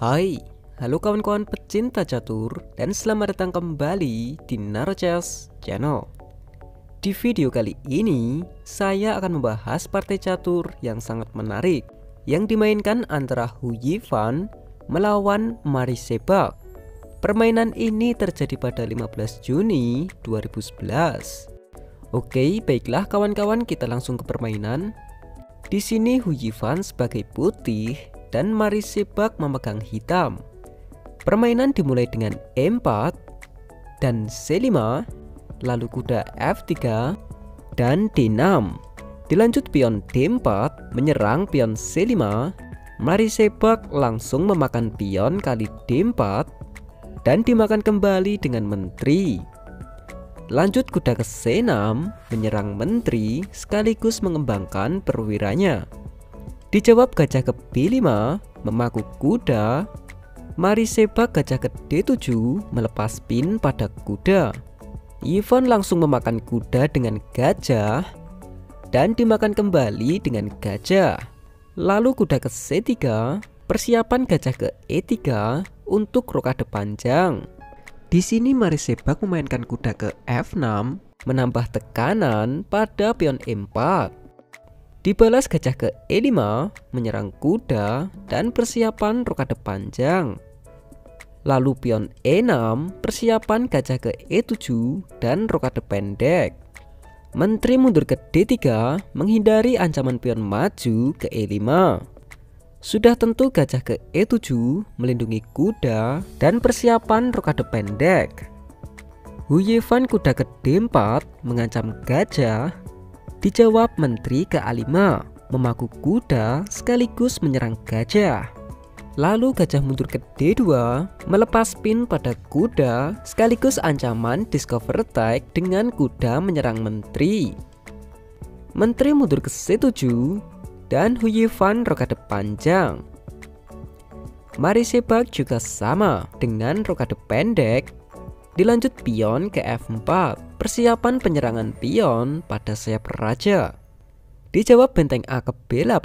Hai, halo kawan-kawan pecinta catur dan selamat datang kembali di Narochess Channel. Di video kali ini, saya akan membahas partai catur yang sangat menarik Yang dimainkan antara Hu Yifan melawan Mari Sebak Permainan ini terjadi pada 15 Juni 2011 Oke, baiklah kawan-kawan kita langsung ke permainan. Di sini Hu Yifan sebagai putih dan Mari Sebak memegang hitam. Permainan dimulai dengan E4 dan C5, lalu kuda F3 dan D6. Dilanjut pion D4 menyerang pion C5. Mari Sebak langsung memakan pion kali D4 dan dimakan kembali dengan menteri. Lanjut kuda ke C6 menyerang menteri sekaligus mengembangkan perwiranya. Dijawab gajah ke B5 memaku kuda. Mari sebak gajah ke D7 melepas pin pada kuda. Ivan langsung memakan kuda dengan gajah dan dimakan kembali dengan gajah. Lalu kuda ke C3, persiapan gajah ke E3 untuk rokade panjang. Di sini Mari Sebak memainkan kuda ke F6 menambah tekanan pada pion E4. Dibalas gajah ke E5 menyerang kuda dan persiapan rokade panjang. Lalu pion E6 persiapan gajah ke E7 dan rokade pendek. Menteri mundur ke D3 menghindari ancaman pion maju ke E5. Sudah tentu gajah ke E7 melindungi kuda dan persiapan rokade pendek. Hu Yifan kuda ke D4 mengancam gajah. Dijawab menteri ke A5 memaku kuda sekaligus menyerang gajah. Lalu gajah mundur ke D2 melepas pin pada kuda sekaligus ancaman discover attack dengan kuda menyerang menteri. Menteri mundur ke C7 dan Hu Yifan rokade panjang. Mari Sebak juga sama dengan rokade pendek. Dilanjut pion ke F4, persiapan penyerangan pion pada sayap raja. Dijawab benteng A ke B8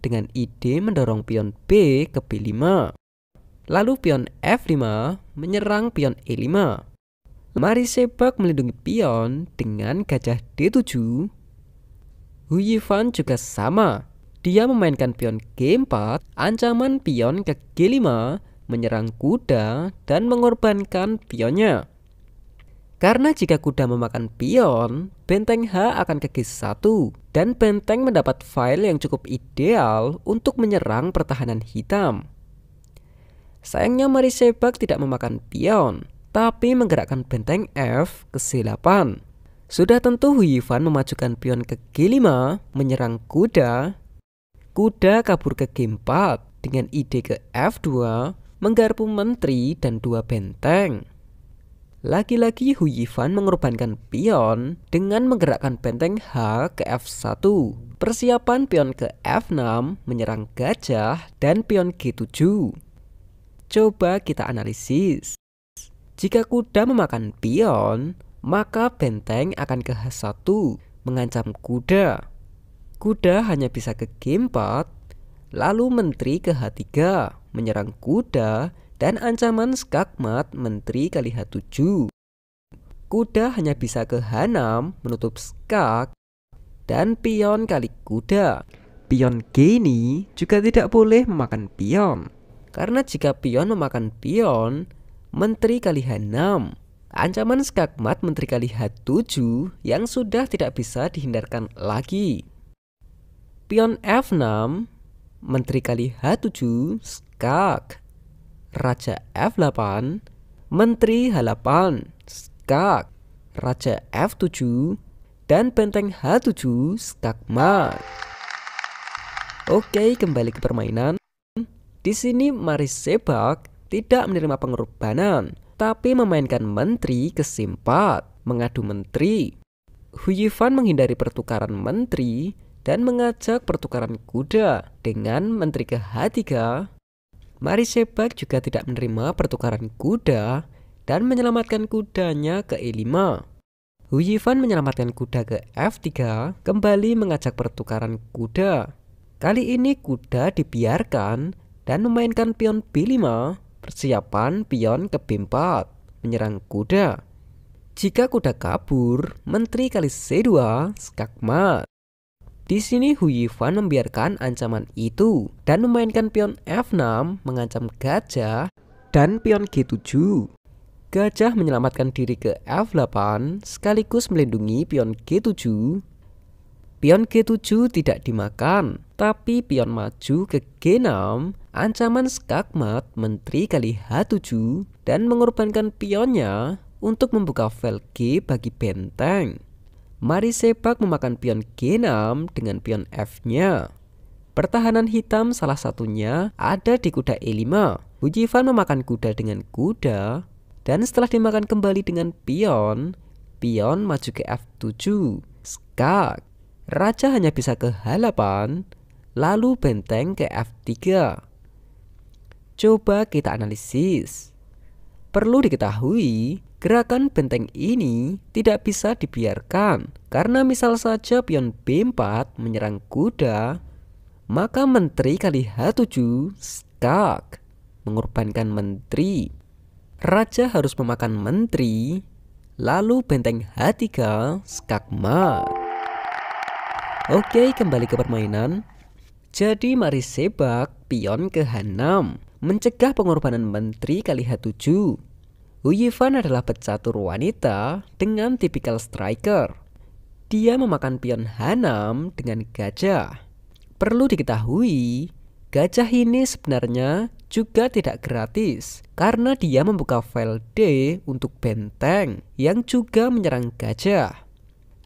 dengan ide mendorong pion B ke B5. Lalu pion F5 menyerang pion E5. Mari Sebak melindungi pion dengan gajah D7. Hu Yifan juga sama dia memainkan pion G4, ancaman pion ke G5, menyerang kuda dan mengorbankan pionnya. Karena jika kuda memakan pion, benteng H akan ke G1 dan benteng mendapat file yang cukup ideal untuk menyerang pertahanan hitam. Sayangnya Mari Sebak tidak memakan pion, tapi menggerakkan benteng F ke C8. Sudah tentu Hu Yifan memajukan pion ke G5 menyerang kuda Kuda kabur ke G4 dengan ide ke F2 menggarpu menteri dan dua benteng. Lagi-lagi Hu Yifan mengorbankan pion dengan menggerakkan benteng H ke F1. Persiapan pion ke F6 menyerang gajah dan pion G7. Coba kita analisis. Jika kuda memakan pion, maka benteng akan ke H1 mengancam kuda kuda hanya bisa ke G4, lalu menteri ke H3 menyerang kuda dan ancaman skakmat menteri kali H7. Kuda hanya bisa ke H6 menutup skak dan pion kali kuda. Pion G ini juga tidak boleh memakan pion. Karena jika pion memakan pion, menteri kali H6 Ancaman skakmat menteri kali H7 yang sudah tidak bisa dihindarkan lagi pion F6 menteri kali H7 skak raja F8 menteri H8 skak raja F7 dan benteng H7 skakmat Oke kembali ke permainan. Di sini Maris Sebak tidak menerima pengorbanan tapi memainkan menteri ke simpat mengadu menteri. Hu Yifan menghindari pertukaran menteri dan mengajak pertukaran kuda dengan menteri ke H3. Mari Sebak juga tidak menerima pertukaran kuda dan menyelamatkan kudanya ke E5. Hu Yifan menyelamatkan kuda ke F3, kembali mengajak pertukaran kuda. Kali ini kuda dibiarkan dan memainkan pion B5, persiapan pion ke B4, menyerang kuda. Jika kuda kabur, menteri kali C2, skakmat. Di sini Hu Yifan membiarkan ancaman itu dan memainkan pion F6 mengancam gajah dan pion G7. Gajah menyelamatkan diri ke F8 sekaligus melindungi pion G7. Pion G7 tidak dimakan, tapi pion maju ke G6, ancaman skakmat menteri kali H7 dan mengorbankan pionnya untuk membuka file G bagi benteng. Mari sepak memakan pion G6 dengan pion F-nya. Pertahanan hitam salah satunya ada di kuda E5. Hujifan memakan kuda dengan kuda dan setelah dimakan kembali dengan pion, pion maju ke F7, skak. Raja hanya bisa ke H8, lalu benteng ke F3. Coba kita analisis. Perlu diketahui, gerakan benteng ini tidak bisa dibiarkan karena misal saja pion B4 menyerang kuda, maka menteri kali H7 skak mengorbankan menteri raja harus memakan menteri, lalu benteng H3 skakmat. Oke, kembali ke permainan. Jadi mari sebak pion ke H6, mencegah pengorbanan menteri kali H7. Uyifan adalah pecatur wanita dengan tipikal striker. Dia memakan pion H6 dengan gajah. Perlu diketahui, Gajah ini sebenarnya juga tidak gratis karena dia membuka file D untuk benteng yang juga menyerang gajah.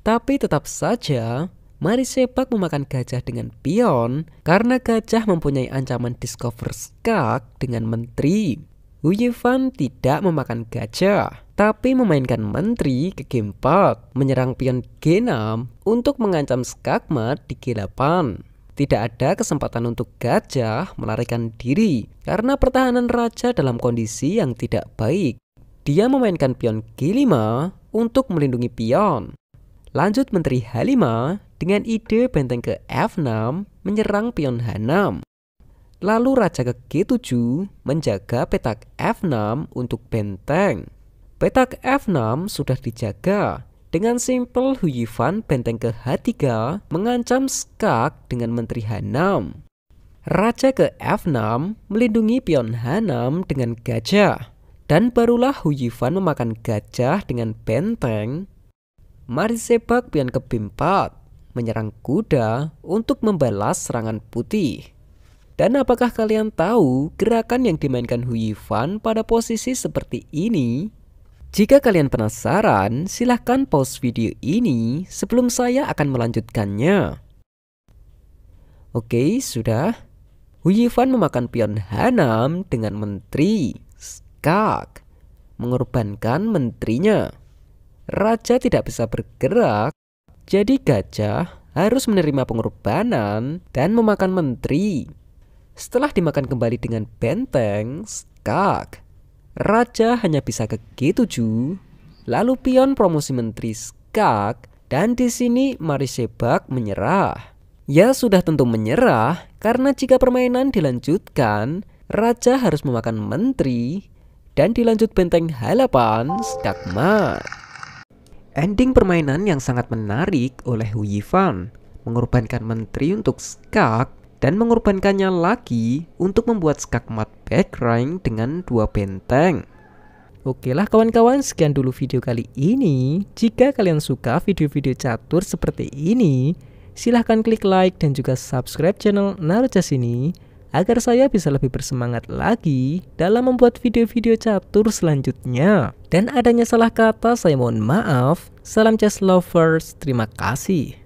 Tapi tetap saja, mari sepak memakan gajah dengan pion karena gajah mempunyai ancaman discover skak dengan menteri. Uyifan tidak memakan gajah, tapi memainkan menteri ke game 4, menyerang pion G6 untuk mengancam skakmat di G8 tidak ada kesempatan untuk gajah melarikan diri karena pertahanan raja dalam kondisi yang tidak baik. Dia memainkan pion G5 untuk melindungi pion. Lanjut menteri H5 dengan ide benteng ke F6 menyerang pion H6. Lalu raja ke G7 menjaga petak F6 untuk benteng. Petak F6 sudah dijaga dengan simpel Huyifan benteng ke H3 mengancam skak dengan menteri H6. Raja ke F6 melindungi pion H6 dengan gajah. Dan barulah Huyifan memakan gajah dengan benteng. Mari sepak pion ke B4 menyerang kuda untuk membalas serangan putih. Dan apakah kalian tahu gerakan yang dimainkan Huyifan pada posisi seperti ini jika kalian penasaran, silahkan pause video ini sebelum saya akan melanjutkannya. Oke, sudah. Huyifan memakan pion H6 dengan menteri, skak, mengorbankan menterinya. Raja tidak bisa bergerak, jadi gajah harus menerima pengorbanan dan memakan menteri. Setelah dimakan kembali dengan benteng, skak, Raja hanya bisa ke G7, lalu pion promosi menteri skak, dan di sini Marisebak menyerah. Ya sudah tentu menyerah, karena jika permainan dilanjutkan, Raja harus memakan menteri, dan dilanjut benteng H8 skakmat. Ending permainan yang sangat menarik oleh Hu Yifan, mengorbankan menteri untuk skak dan mengorbankannya lagi untuk membuat skakmat backrank dengan dua benteng. Oke lah kawan-kawan, sekian dulu video kali ini. Jika kalian suka video-video catur seperti ini, silahkan klik like dan juga subscribe channel Narujas ini agar saya bisa lebih bersemangat lagi dalam membuat video-video catur selanjutnya. Dan adanya salah kata, saya mohon maaf. Salam chess lovers, terima kasih.